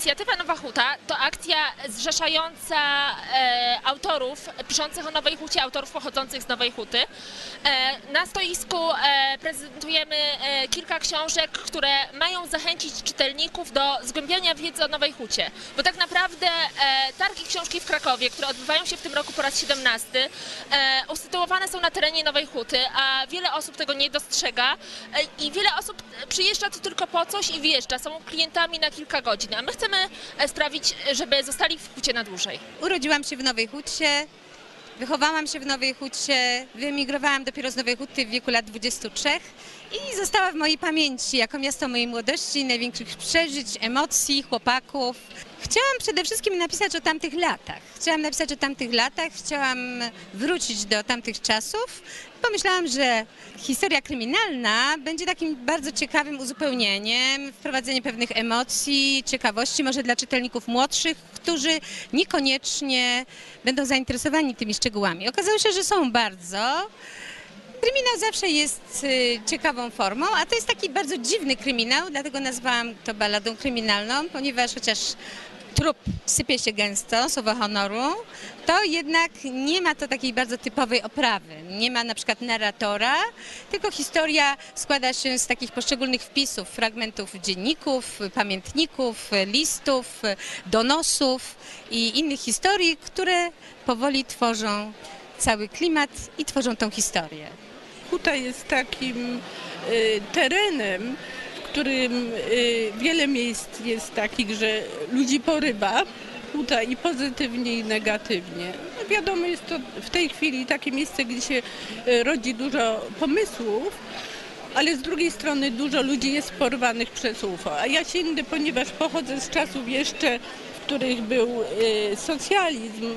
Inicjatywa Nowa Huta to akcja zrzeszająca e, autorów piszących o Nowej Hucie, autorów pochodzących z Nowej Huty. E, na stoisku e, prezentujemy e, kilka książek, które mają zachęcić czytelników do zgłębiania wiedzy o Nowej Hucie. Bo tak naprawdę e, targi książki w Krakowie, które odbywają się w tym roku po raz 17, e, usytuowane są na terenie Nowej Huty, a wiele osób tego nie dostrzega e, i wiele osób przyjeżdża tu tylko po coś i wyjeżdża. Są klientami na kilka godzin, a my chcemy e, sprawić, żeby zostali w Hucie na dłużej. Urodziłam się w Nowej Hucie, wychowałam się w Nowej Hucie, wyemigrowałam dopiero z Nowej Huty w wieku lat 23 i została w mojej pamięci jako miasto mojej młodości, największych przeżyć, emocji, chłopaków. Chciałam przede wszystkim napisać o tamtych latach. Chciałam napisać o tamtych latach, chciałam wrócić do tamtych czasów. Pomyślałam, że historia kryminalna będzie takim bardzo ciekawym uzupełnieniem, wprowadzenie pewnych emocji, ciekawości może dla czytelników młodszych, którzy niekoniecznie będą zainteresowani tymi szczegółami. Okazało się, że są bardzo. Kryminał zawsze jest y, ciekawą formą, a to jest taki bardzo dziwny kryminał, dlatego nazwałam to balladą kryminalną, ponieważ chociaż trup sypie się gęsto, słowo honoru, to jednak nie ma to takiej bardzo typowej oprawy. Nie ma na przykład narratora, tylko historia składa się z takich poszczególnych wpisów, fragmentów dzienników, pamiętników, listów, donosów i innych historii, które powoli tworzą cały klimat i tworzą tą historię. Huta jest takim y, terenem, którym y, wiele miejsc jest takich, że ludzi poryba. Huta i pozytywnie, i negatywnie. No wiadomo, jest to w tej chwili takie miejsce, gdzie się y, rodzi dużo pomysłów, ale z drugiej strony dużo ludzi jest porwanych przez UFO. A ja sięgnę, ponieważ pochodzę z czasów jeszcze, których był y, socjalizm.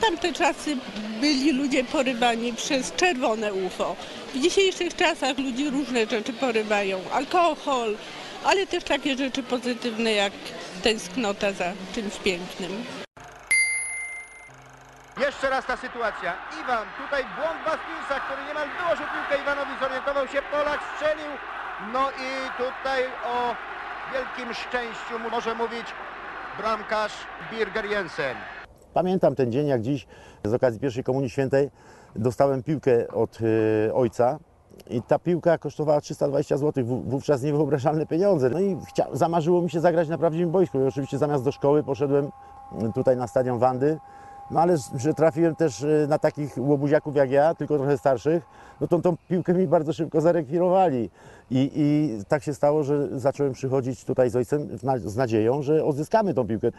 Tamte czasy byli ludzie porywani przez czerwone UFO. W dzisiejszych czasach ludzi różne rzeczy porywają. Alkohol, ale też takie rzeczy pozytywne jak tęsknota za czymś pięknym. Jeszcze raz ta sytuacja. Iwan, tutaj błąd Bastinsa, który niemal wyłożył piłkę Iwanowi, zorientował się, Polak strzelił. No i tutaj o wielkim szczęściu może mówić bramkarz Birger Jensen. Pamiętam ten dzień jak dziś z okazji pierwszej Komunii Świętej dostałem piłkę od y, ojca i ta piłka kosztowała 320 zł, wówczas niewyobrażalne pieniądze. No i chcia, zamarzyło mi się zagrać na prawdziwym boisku. I oczywiście zamiast do szkoły poszedłem tutaj na stadion Wandy. No ale że trafiłem też y, na takich łobuziaków jak ja, tylko trochę starszych, no to tą piłkę mi bardzo szybko zarekwirowali. I, I tak się stało, że zacząłem przychodzić tutaj z ojcem z nadzieją, że odzyskamy tą piłkę.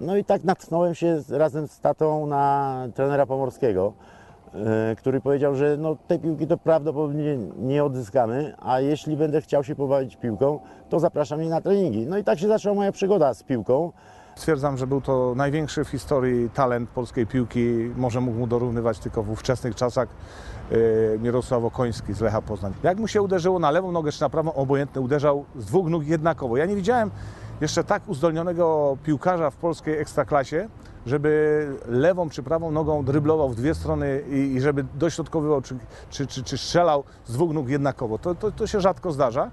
No i tak natknąłem się razem z tatą na trenera Pomorskiego, e, który powiedział, że no, tej piłki to prawdopodobnie nie odzyskamy, a jeśli będę chciał się pobawić piłką, to zapraszam mnie na treningi. No i tak się zaczęła moja przygoda z piłką. Stwierdzam, że był to największy w historii talent polskiej piłki. Może mógł mu dorównywać tylko w ówczesnych czasach e, Mirosław Okoński z Lecha Poznań. Jak mu się uderzyło na lewą nogę czy na prawą, obojętnie uderzał z dwóch nóg jednakowo. Ja nie widziałem jeszcze tak uzdolnionego piłkarza w polskiej ekstraklasie, żeby lewą czy prawą nogą dryblował w dwie strony i, i żeby dośrodkowywał czy, czy, czy, czy strzelał z dwóch nóg jednakowo. To, to, to się rzadko zdarza.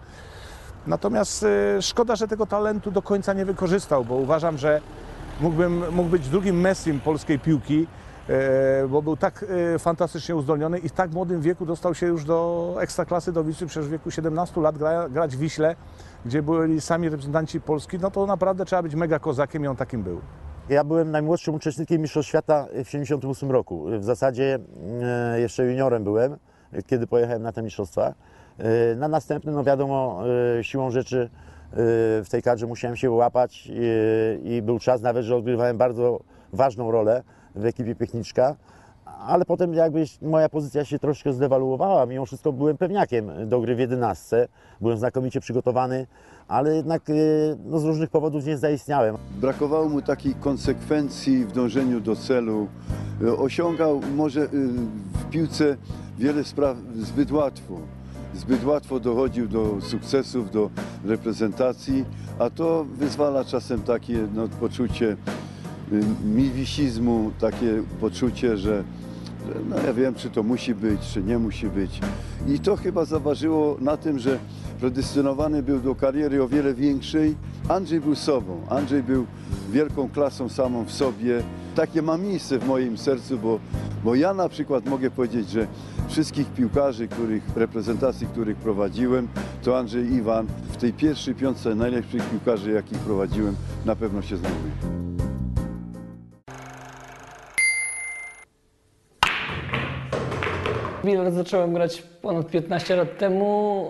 Natomiast e, szkoda, że tego talentu do końca nie wykorzystał, bo uważam, że mógłbym, mógł być drugim Messim polskiej piłki, e, bo był tak e, fantastycznie uzdolniony i w tak młodym wieku dostał się już do ekstraklasy do Wisły, przecież w wieku 17 lat gra, grać w Wiśle, gdzie byli sami reprezentanci Polski, no to naprawdę trzeba być mega kozakiem i on takim był. Ja byłem najmłodszym uczestnikiem Mistrzostw Świata w 1978 roku. W zasadzie jeszcze juniorem byłem, kiedy pojechałem na te mistrzostwa. E, Na następnym, no wiadomo, e, siłą rzeczy e, w tej kadrze musiałem się łapać i był czas nawet, że odgrywałem bardzo ważną rolę w ekipie Piechniczka. Ale potem jakby moja pozycja się troszkę zdewaluowała. Mimo wszystko byłem pewniakiem do gry w 11. Byłem znakomicie przygotowany, ale jednak no, z różnych powodów nie zaistniałem. Brakowało mu takiej konsekwencji w dążeniu do celu. Osiągał może w piłce wiele spraw zbyt łatwo. Zbyt łatwo dochodził do sukcesów, do reprezentacji, a to wyzwala czasem takie no, poczucie y, miwisizmu, takie poczucie, że że, no ja wiem, czy to musi być, czy nie musi być. I to chyba zaważyło na tym, że predestynowany był do kariery o wiele większej. Andrzej był sobą. Andrzej był wielką klasą samą w sobie. Takie ma miejsce w moim sercu, bo, bo ja na przykład mogę powiedzieć, że wszystkich piłkarzy, których, reprezentacji, których prowadziłem, to Andrzej Iwan w tej pierwszej piątce najlepszych piłkarzy, jakich prowadziłem, na pewno się znajduje. Bilard zacząłem grać ponad 15 lat temu,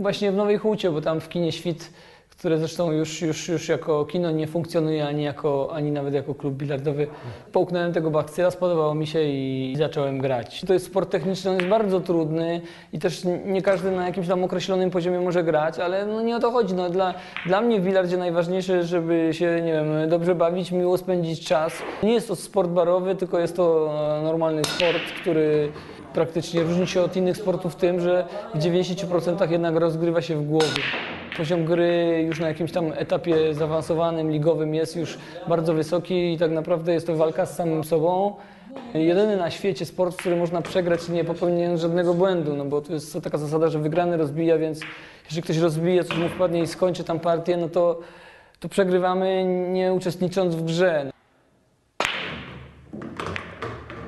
właśnie w Nowej Hucie, bo tam w kinie Świt, które zresztą już, już, już jako kino nie funkcjonuje, ani, jako, ani nawet jako klub bilardowy. Połknąłem tego bakcyla, spodobało mi się i zacząłem grać. To jest sport techniczny, on jest bardzo trudny i też nie każdy na jakimś tam określonym poziomie może grać, ale no nie o to chodzi. No, dla, dla mnie w bilardzie najważniejsze, żeby się, nie wiem, dobrze bawić, miło spędzić czas. Nie jest to sport barowy, tylko jest to e, normalny sport, który praktycznie różni się od innych sportów tym, że w 90% jednak rozgrywa się w głowie. Poziom gry już na jakimś tam etapie zaawansowanym, ligowym jest już bardzo wysoki i tak naprawdę jest to walka z samym sobą. Jedyny na świecie sport, w którym można przegrać nie popełniając żadnego błędu, no bo to jest taka zasada, że wygrany rozbija, więc jeżeli ktoś rozbije, coś mu wpadnie i skończy tam partię, no to, to przegrywamy nie uczestnicząc w grze.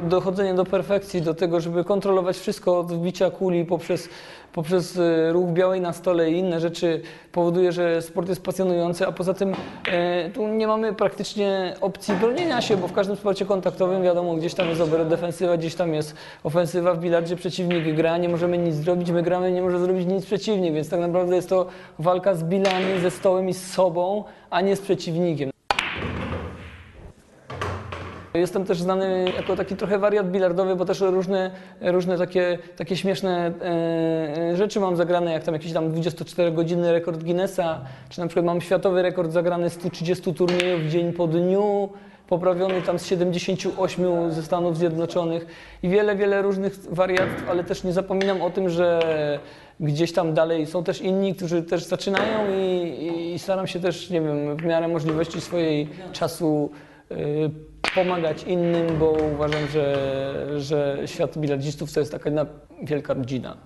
Dochodzenie do perfekcji, do tego, żeby kontrolować wszystko od wbicia kuli poprzez, poprzez e, ruch białej na stole i inne rzeczy powoduje, że sport jest pasjonujący, a poza tym e, tu nie mamy praktycznie opcji bronienia się, bo w każdym sporcie kontaktowym wiadomo, gdzieś tam jest obrot defensywa, gdzieś tam jest ofensywa, w bilardzie przeciwnik gra, nie możemy nic zrobić, my gramy, nie może zrobić nic przeciwnik, więc tak naprawdę jest to walka z bilami, ze stołem i z sobą, a nie z przeciwnikiem. Jestem też znany jako taki trochę wariat bilardowy, bo też różne, różne takie, takie śmieszne e, rzeczy mam zagrane, jak tam jakiś tam 24-godzinny rekord Guinnessa, czy na przykład mam światowy rekord zagrany 130 turniejów dzień po dniu, poprawiony tam z 78 ze Stanów Zjednoczonych. I wiele, wiele różnych wariatów, ale też nie zapominam o tym, że gdzieś tam dalej są też inni, którzy też zaczynają i, i staram się też, nie wiem, w miarę możliwości swojej czasu y, pomagać innym, bo uważam, że, że świat bilardzistów to jest taka jedna wielka rodzina.